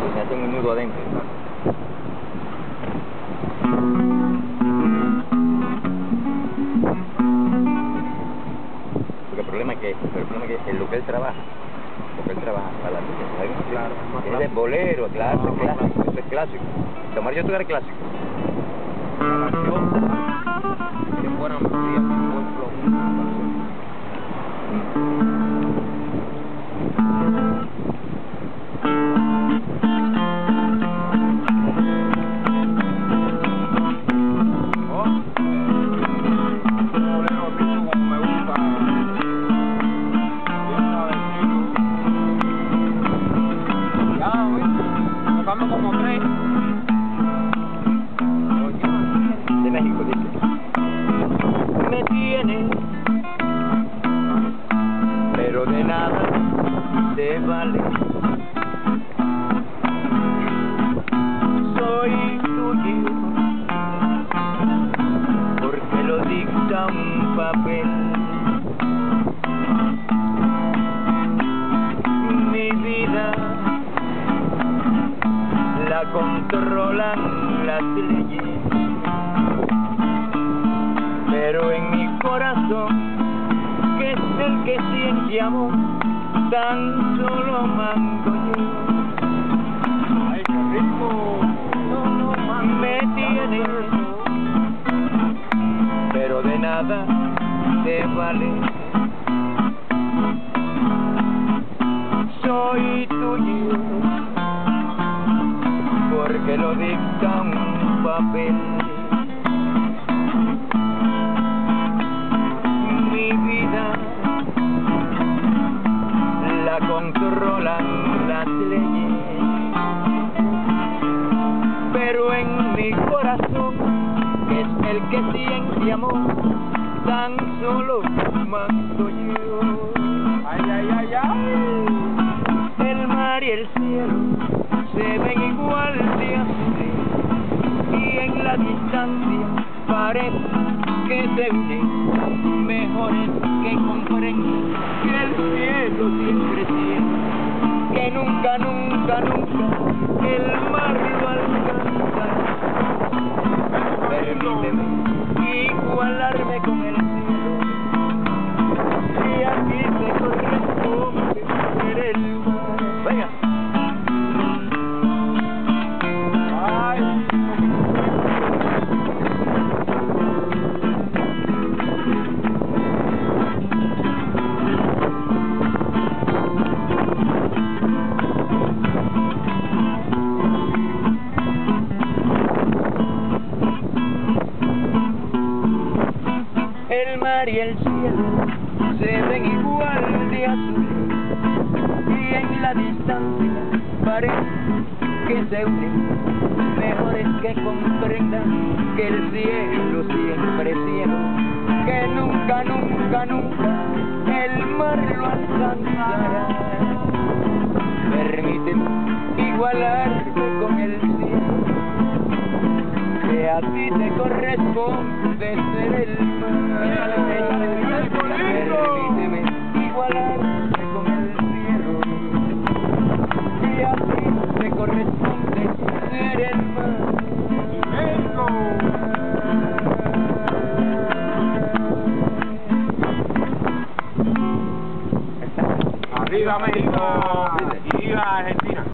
adentro, se un nudo adentro. Porque el problema es que, el problema es que en lo que él trabaja, lo que él trabaja para la vida, ¿sabes? Claro, es Es clásico. bolero, claro, más clásico, eso es clásico. Tomar yo tocar clásico. La canción tiene buena melodía, Tocamos como tres. De México, dice. Me tiene, pero de nada te vale. Soy tuyo, porque lo dicta un papel. La controlan las leyes pero en mi corazón, que es el que siente amor, tan solo mando yo. ay, qué rico. Me tiene, pero de nada te vale. Soy tuyo, porque lo dicta un papel. mi vida la controlan las leyes pero en mi corazón que es el que siente amor tan solo mando yo distancia parece que se unen mejores que comprenden que el cielo siempre tiene que nunca, nunca, nunca el el mar y el cielo se ven igual de azul y en la distancia parece que se unen. Mejores que comprendan que el cielo siempre es cielo que nunca, nunca, nunca el mar lo alcanzará. Permíteme igualarme con el cielo que a ti te corresponde ser el mal. Permíteme igualarme con el cielo. Y a ti te corresponde ser el mal. Arriba México, y viva Argentina.